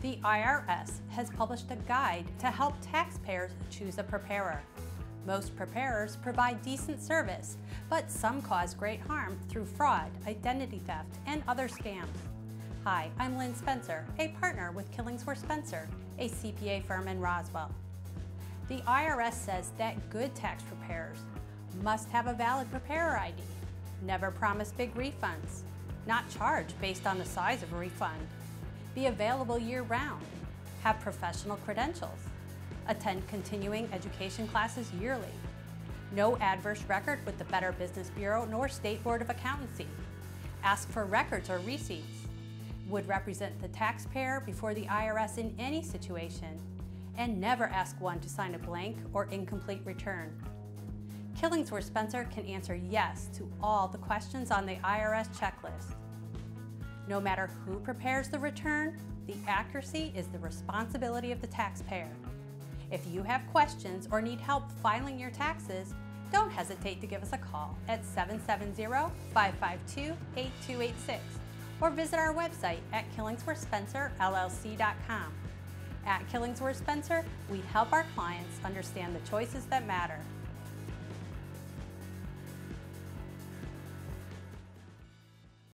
The IRS has published a guide to help taxpayers choose a preparer. Most preparers provide decent service, but some cause great harm through fraud, identity theft, and other scams. Hi, I'm Lynn Spencer, a partner with Killingsworth Spencer, a CPA firm in Roswell. The IRS says that good tax preparers must have a valid preparer ID, never promise big refunds, not charge based on the size of a refund, be available year-round, have professional credentials, attend continuing education classes yearly, no adverse record with the Better Business Bureau nor State Board of Accountancy, ask for records or receipts, would represent the taxpayer before the IRS in any situation, and never ask one to sign a blank or incomplete return. Killingsworth Spencer can answer yes to all the questions on the IRS checklist. No matter who prepares the return, the accuracy is the responsibility of the taxpayer. If you have questions or need help filing your taxes, don't hesitate to give us a call at 770-552-8286 or visit our website at killingsworthspencerllc.com. At Killingsworth Spencer, we help our clients understand the choices that matter